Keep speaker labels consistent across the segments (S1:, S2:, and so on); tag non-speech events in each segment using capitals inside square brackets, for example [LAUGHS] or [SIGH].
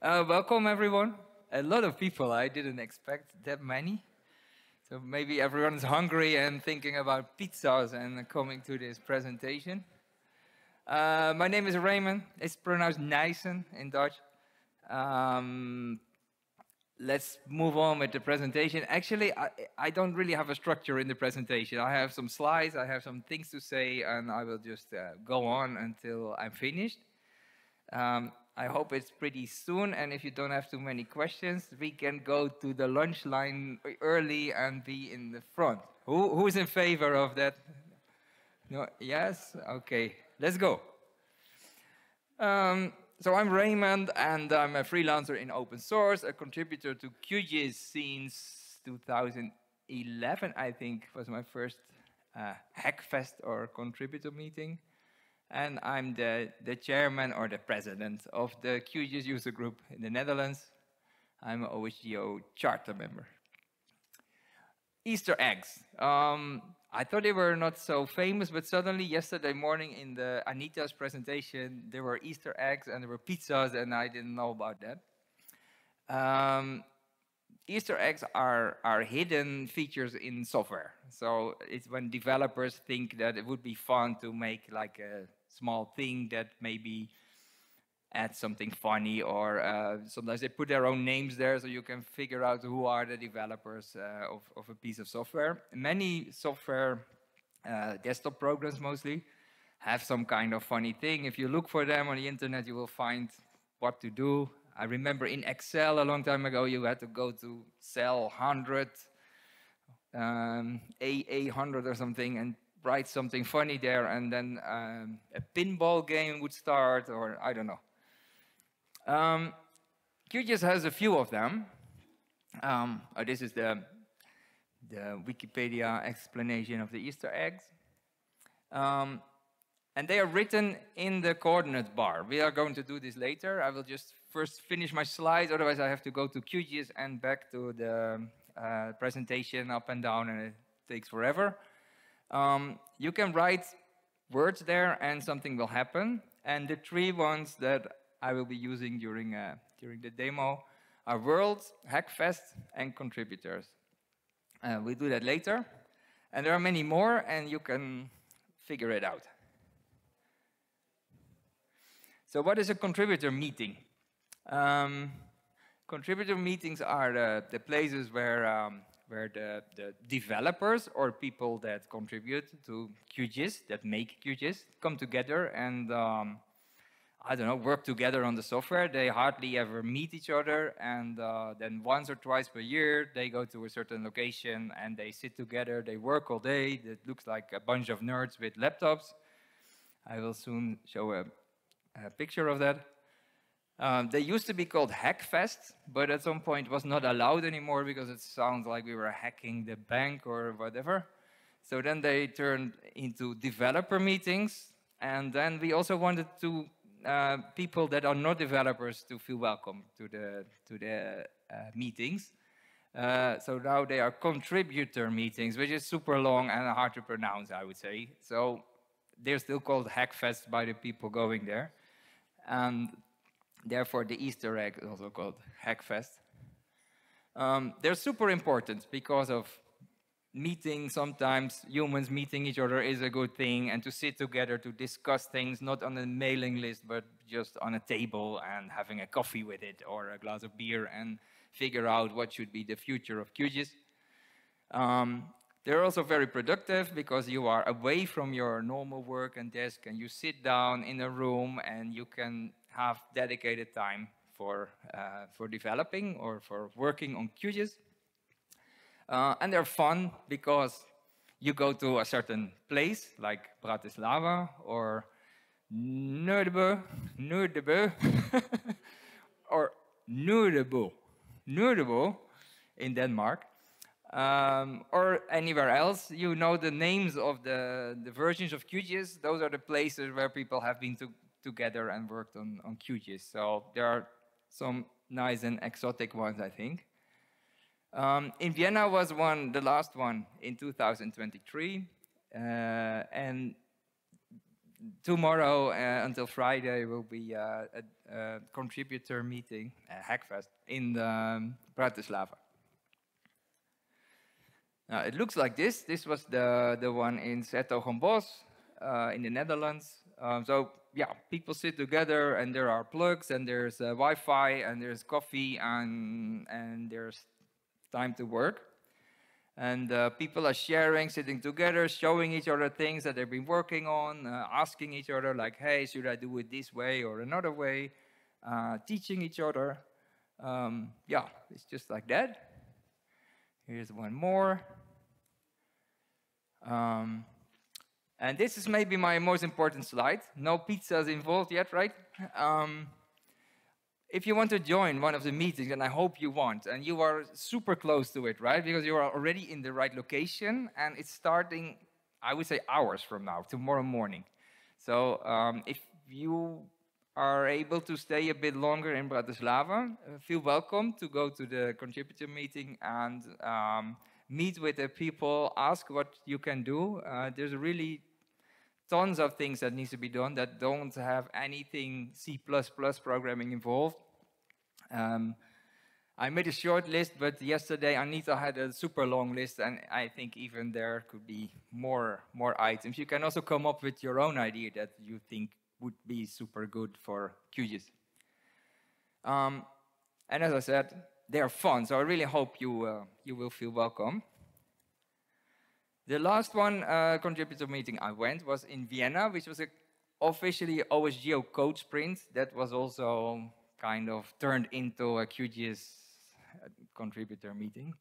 S1: Uh, welcome, everyone. A lot of people, I didn't expect that many. So maybe everyone's hungry and thinking about pizzas and coming to this presentation. Uh, my name is Raymond. It's pronounced Nijssen in Dutch. Um, let's move on with the presentation. Actually, I, I, don't really have a structure in the presentation. I have some slides, I have some things to say, and I will just uh, go on until I'm finished. Um, I hope it's pretty soon, and if you don't have too many questions, we can go to the lunch line early and be in the front. Who, who's in favor of that? No, yes? Okay, let's go. Um, so I'm Raymond, and I'm a freelancer in open source, a contributor to QGIS since 2011, I think, was my first uh, Hackfest or contributor meeting and I'm the, the chairman or the president of the QGIS user group in the Netherlands. I'm an OSGeo charter member. Easter eggs. Um, I thought they were not so famous, but suddenly yesterday morning in the Anita's presentation, there were Easter eggs and there were pizzas, and I didn't know about that. Um, Easter eggs are, are hidden features in software. So it's when developers think that it would be fun to make like a small thing that maybe adds something funny or uh, sometimes they put their own names there so you can figure out who are the developers uh, of, of a piece of software. Many software uh, desktop programs mostly have some kind of funny thing. If you look for them on the internet, you will find what to do. I remember in Excel a long time ago, you had to go to cell 100, um, A100 or something, and write something funny there, and then um, a pinball game would start, or I don't know. Um, QGIS has a few of them. Um, oh, this is the, the Wikipedia explanation of the Easter eggs. Um, and they are written in the coordinate bar. We are going to do this later. I will just first finish my slides, otherwise I have to go to QGIS and back to the uh, presentation up and down, and it takes forever. Um, you can write words there and something will happen. And the three ones that I will be using during, uh, during the demo are worlds, hackfest, and contributors. Uh, we do that later. And there are many more, and you can figure it out. So what is a contributor meeting? Um, contributor meetings are the, the places where um, where the, the developers or people that contribute to QGIS, that make QGIS, come together and, um, I don't know, work together on the software. They hardly ever meet each other, and uh, then once or twice per year, they go to a certain location and they sit together, they work all day. It looks like a bunch of nerds with laptops. I will soon show a, a picture of that. Um, they used to be called Hackfest, but at some point was not allowed anymore because it sounds like we were hacking the bank or whatever. So then they turned into developer meetings, and then we also wanted to uh, people that are not developers to feel welcome to the to the uh, meetings. Uh, so now they are contributor meetings, which is super long and hard to pronounce, I would say. So they're still called Hackfest by the people going there. And Therefore, the Easter egg is also called Hackfest. Um, they're super important because of meeting sometimes humans meeting each other is a good thing and to sit together to discuss things not on a mailing list but just on a table and having a coffee with it or a glass of beer and figure out what should be the future of QGIS. Um, they're also very productive because you are away from your normal work and desk and you sit down in a room and you can have dedicated time for, uh, for developing or for working on QGIS. Uh, and they're fun because you go to a certain place like Bratislava or Nordebo, Nordebo, [LAUGHS] or Nordebo, Nordebo in Denmark, um, or anywhere else. You know the names of the, the versions of QGIS. Those are the places where people have been to together and worked on, on QGIS. So there are some nice and exotic ones, I think. Um, in Vienna was one, the last one in 2023. Uh, and tomorrow uh, until Friday will be uh, a, a, contributor meeting, a Hackfest, in the, um, Bratislava. Now, it looks like this. This was the, the one in 's-Hertogenbosch uh, in the Netherlands. Um, so, yeah, people sit together and there are plugs and there's uh, Wi-Fi and there's coffee and, and there's time to work. And uh, people are sharing, sitting together, showing each other things that they've been working on, uh, asking each other, like, hey, should I do it this way or another way? Uh, teaching each other. Um, yeah, it's just like that. Here's one more. Um, and this is maybe my most important slide. No pizzas involved yet, right? Um, if you want to join one of the meetings, and I hope you want, and you are super close to it, right? Because you are already in the right location, and it's starting, I would say, hours from now, tomorrow morning. So um, if you are able to stay a bit longer in Bratislava, uh, feel welcome to go to the contributor meeting and um, meet with the people, ask what you can do. Uh, there's really tons of things that needs to be done that don't have anything C++ programming involved. Um, I made a short list, but yesterday Anita had a super long list, and I think even there could be more, more items. You can also come up with your own idea that you think would be super good for QGIS. Um, and as I said, they are fun, so I really hope you, uh, you will feel welcome. The last one uh, contributor meeting I went was in Vienna, which was a officially OSGeo code sprint that was also kind of turned into a QGIS uh, contributor meeting.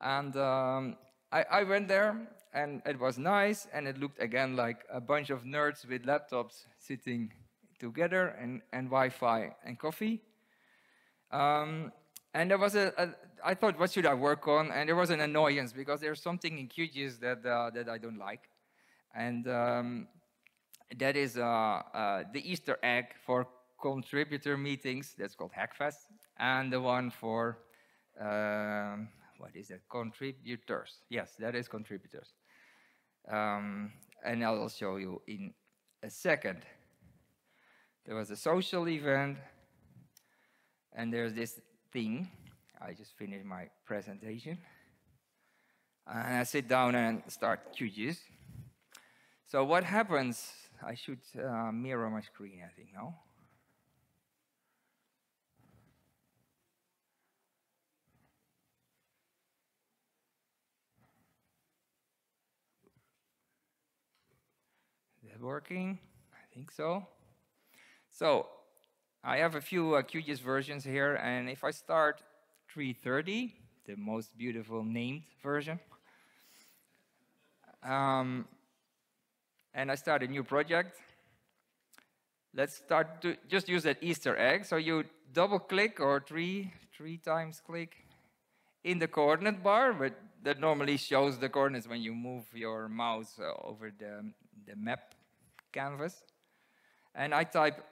S1: And um, I, I, went there, and it was nice, and it looked again like a bunch of nerds with laptops sitting together and, and Wi-Fi and coffee. Um, and there was a, a, I thought, what should I work on? And there was an annoyance because there's something in QGIS that, uh, that I don't like. And um, that is uh, uh, the Easter egg for contributor meetings. That's called Hackfest. And the one for, um, what is that? Contributors. Yes, that is contributors. Um, and I'll show you in a second. There was a social event, and there's this thing. I just finished my presentation. And I sit down and start QGIS. So what happens, I should uh, mirror my screen, I think, no? Is that working? I think so. So I have a few uh, QGIS versions here, and if I start 330, the most beautiful named version, um, and I start a new project, let's start to just use that Easter egg. So you double click or three, three times click in the coordinate bar, but that normally shows the coordinates when you move your mouse uh, over the, the map canvas. And I type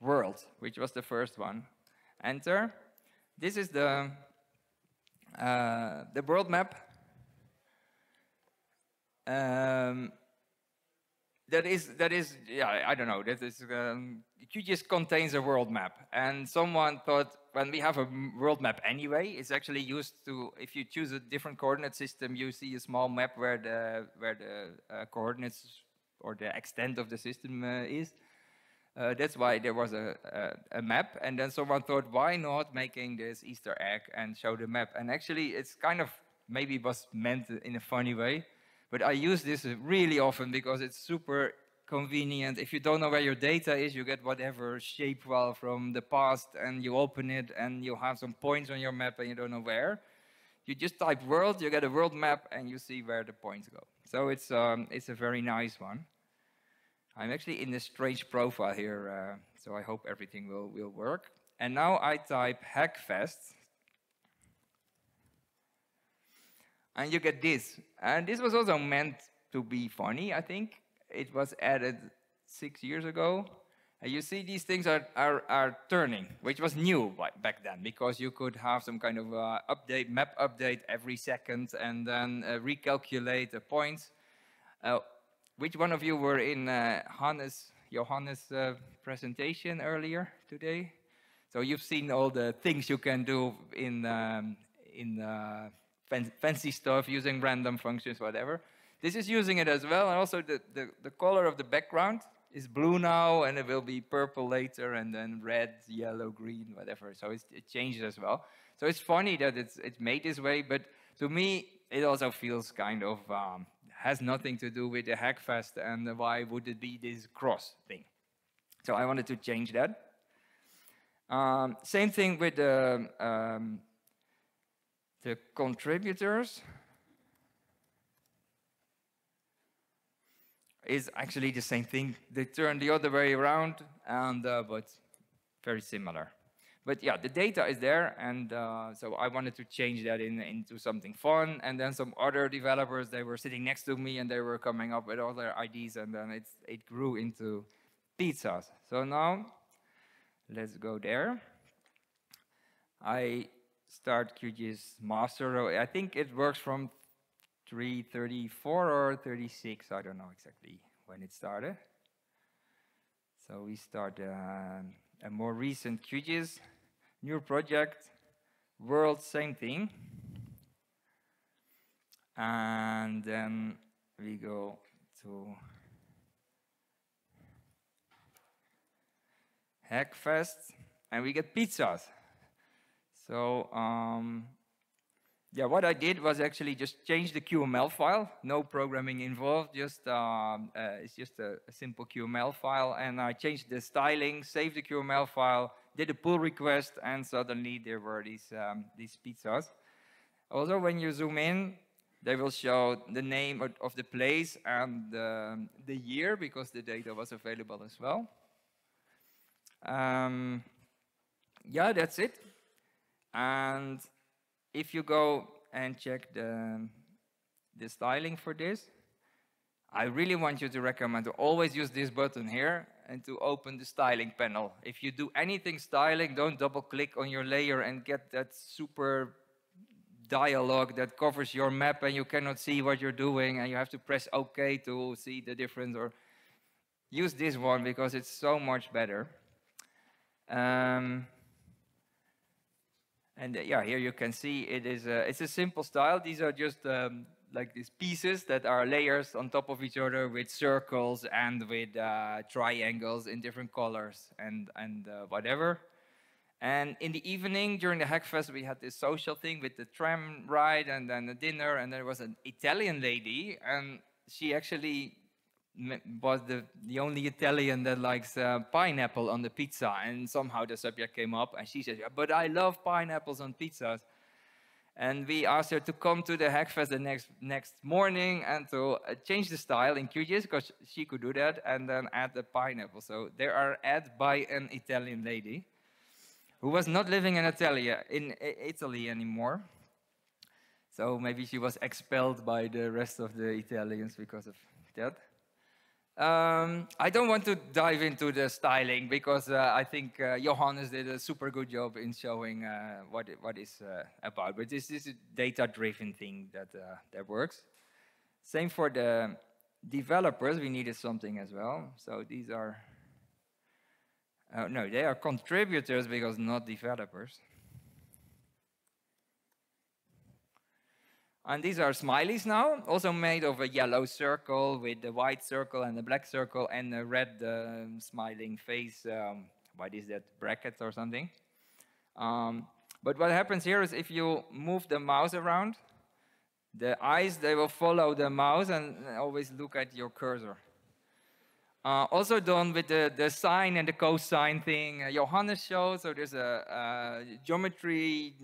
S1: world, which was the first one. Enter. This is the, uh, the world map. Um, that is, that is, yeah, I don't know, that is, um, QGIS contains a world map. And someone thought, when we have a world map anyway, it's actually used to, if you choose a different coordinate system, you see a small map where the, where the uh, coordinates or the extent of the system uh, is. Uh, that's why there was a, a, a, map. And then someone thought, why not making this Easter egg and show the map? And actually, it's kind of maybe was meant in a funny way. But I use this really often because it's super convenient. If you don't know where your data is, you get whatever shape file from the past and you open it and you have some points on your map and you don't know where. You just type world, you get a world map and you see where the points go. So it's, um, it's a very nice one. I'm actually in this strange profile here, uh, so I hope everything will, will work. And now I type Hackfest. And you get this. And this was also meant to be funny, I think. It was added six years ago. And you see these things are, are, are turning, which was new back then, because you could have some kind of uh, update, map update every second, and then uh, recalculate the points. Uh, which one of you were in uh, Hannes, Johannes' uh, presentation earlier today? So you've seen all the things you can do in, um, in uh, fancy stuff using random functions, whatever. This is using it as well, and also the, the, the color of the background is blue now, and it will be purple later, and then red, yellow, green, whatever. So it changes as well. So it's funny that it's, it's made this way, but to me, it also feels kind of, um, has nothing to do with the Hackfest, and why would it be this cross thing? So I wanted to change that. Um, same thing with the, um, the contributors. is actually the same thing. They turn the other way around, and uh, but very similar. But yeah, the data is there, and uh, so I wanted to change that in, into something fun. And then some other developers, they were sitting next to me, and they were coming up with other ideas, and then it's, it grew into pizzas. So now, let's go there. I start QGIS master. I think it works from 334 or 36, I don't know exactly when it started. So we start uh, a more recent QGIS, new project, world, same thing. And then we go to Hackfest, and we get pizzas. So um, yeah, what I did was actually just change the QML file, no programming involved, just um, uh, it's just a, a, simple QML file, and I changed the styling, saved the QML file, did a pull request, and suddenly there were these um, these pizzas. Also, when you zoom in, they will show the name of, the place and the, the year because the data was available as well. Um, yeah, that's it. And if you go and check the, the styling for this, I really want you to recommend to always use this button here and to open the styling panel. If you do anything styling, don't double click on your layer and get that super dialog that covers your map and you cannot see what you're doing and you have to press OK to see the difference or use this one because it's so much better. Um, and uh, yeah, here you can see it is a, it's a simple style. These are just um, like these pieces that are layers on top of each other with circles and with uh, triangles in different colors and, and uh, whatever. And in the evening during the Hackfest, we had this social thing with the tram ride and then the dinner. And there was an Italian lady, and she actually was the, the only Italian that likes uh, pineapple on the pizza. And somehow the subject came up, and she said, But I love pineapples on pizzas. And we asked her to come to the Hackfest the next, next morning and to uh, change the style in QGIS because she could do that and then add the pineapple. So there are add by an Italian lady who was not living in Italy, in Italy anymore. So maybe she was expelled by the rest of the Italians because of that. Um, I don't want to dive into the styling because uh, I think uh, Johannes did a super good job in showing uh, what what is uh, about. But this is a data-driven thing that uh, that works. Same for the developers. We needed something as well. So these are uh, no, they are contributors because not developers. And these are smileys now, also made of a yellow circle with a white circle and a black circle and a red uh, smiling face. Um, what is that, bracket or something? Um, but what happens here is if you move the mouse around, the eyes, they will follow the mouse and always look at your cursor. Uh, also done with the, the sine and the cosine thing uh, Johannes showed. So there's a, a geometry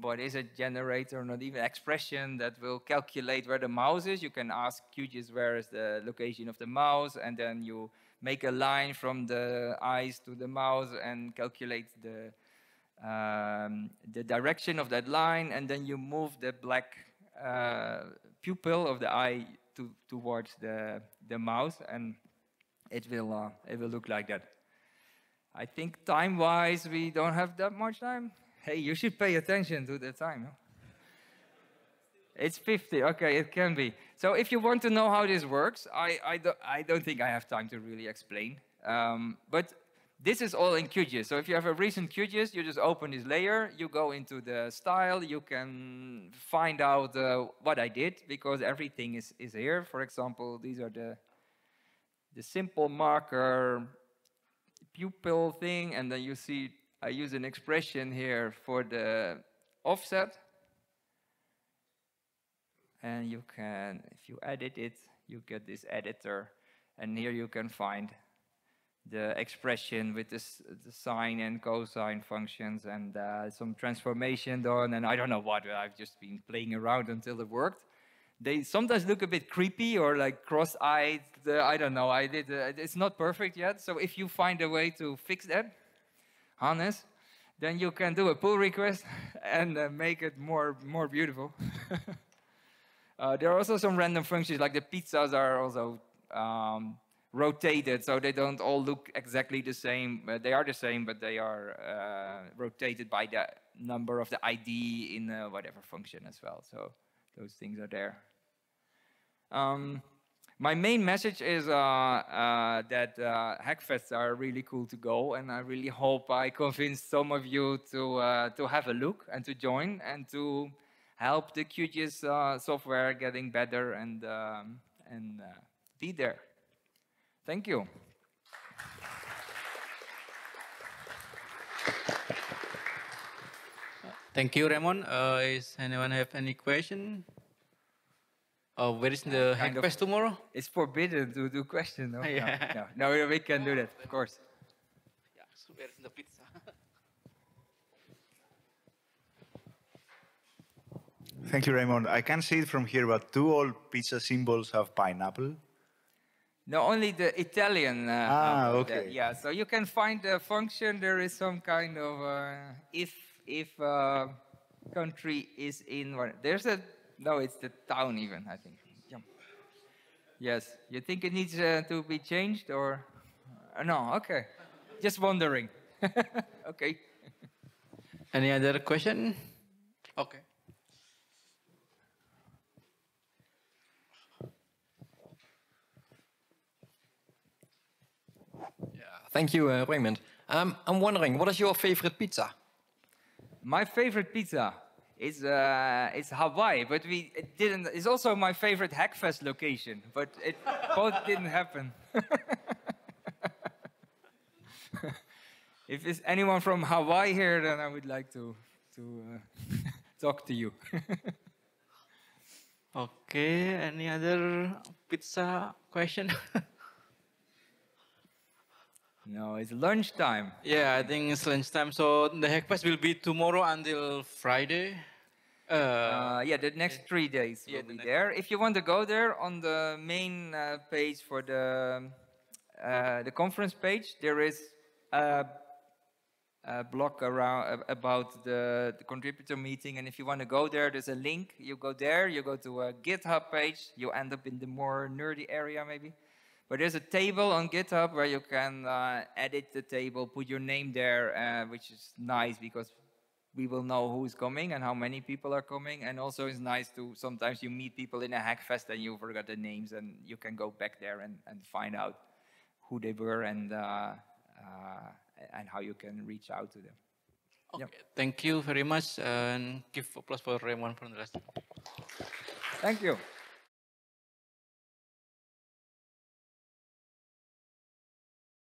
S1: what is a generator, not even expression that will calculate where the mouse is. You can ask QGIS where is the location of the mouse, and then you make a line from the eyes to the mouse and calculate the um, the direction of that line, and then you move the black uh, pupil of the eye to, towards the the mouse, and it will uh, it will look like that. I think time-wise, we don't have that much time hey, you should pay attention to the time. It's 50. Okay, it can be. So if you want to know how this works, I, I, do, I don't think I have time to really explain. Um, but this is all in QGIS. So if you have a recent QGIS, you just open this layer, you go into the style, you can find out uh, what I did because everything is, is here. For example, these are the, the simple marker pupil thing, and then you see I use an expression here for the offset. And you can, if you edit it, you get this editor. And here you can find the expression with this, the sine and cosine functions and uh, some transformation done. And I don't know what, I've just been playing around until it worked. They sometimes look a bit creepy or like cross-eyed. I don't know. I did. Uh, it's not perfect yet. So if you find a way to fix that, Hannes, then you can do a pull request [LAUGHS] and uh, make it more, more beautiful. [LAUGHS] uh, there are also some random functions, like the pizzas are also um, rotated, so they don't all look exactly the same. Uh, they are the same, but they are uh, rotated by the number of the ID in uh, whatever function as well. So those things are there. Um, my main message is uh, uh, that uh, Hackfests are really cool to go, and I really hope I [LAUGHS] convinced some of you to uh, to have a look and to join and to help the QGIS uh, software getting better and um, and uh, be there. Thank you.
S2: Thank you, Raymond. is anyone have any question? Oh, where is the
S1: kind
S2: Hackfest
S1: of-
S2: tomorrow?
S1: It's forbidden to do questions. No, [LAUGHS]
S2: Yeah.
S1: no, no, we can do that, of course.
S2: Yeah, so where is the pizza? [LAUGHS]
S3: Thank you, Raymond. I can see it from here, but do all pizza symbols have pineapple?
S1: No, only the Italian. Uh,
S3: Ah,
S1: alphabet,
S3: okay.
S1: Yeah, so you can find the function. There is some kind of uh, if if uh, country is in. What, there's a no. It's the town even. I think. Yeah. Yes. You think it needs uh, to be changed or? Uh, no. Okay. Just wondering. [LAUGHS] okay.
S2: Any other question? Okay.
S4: Thank you, uh, Raymond. Um, I'm wondering, what is your favorite pizza?
S1: My favorite pizza is uh, is Hawaii, but we it didn't. It's also my favorite Hackfest location, but it [LAUGHS] both didn't happen. [LAUGHS] if there's anyone from Hawaii here, then I would like to to uh, [LAUGHS] talk to you.
S2: Okay, any other pizza question?
S1: No, it's lunchtime.
S2: yeah, I think it's lunchtime. So the Hackfest will be tomorrow until Friday. Uh,
S1: Uh, yeah, the next three days
S2: Yeah,
S1: will be there. If you want to go there on the main uh, page for the uh, the conference page, there is a, a block around uh, about the, the contributor meeting, and if you want to go there, there's a link. You go there, you go to a GitHub page. You end up in the more nerdy area, maybe. But there's a table on GitHub where you can uh, edit the table, put your name there, uh, which is nice because we will know who's coming and how many people are coming. And also, it's nice to sometimes you meet people in a hackfest and you forgot the names, and you can go back there and, and find out who they were and uh, uh, and how you can reach out to them.
S2: okay. Thank you very much and give applause for Raymond from the rest.
S1: Thank you.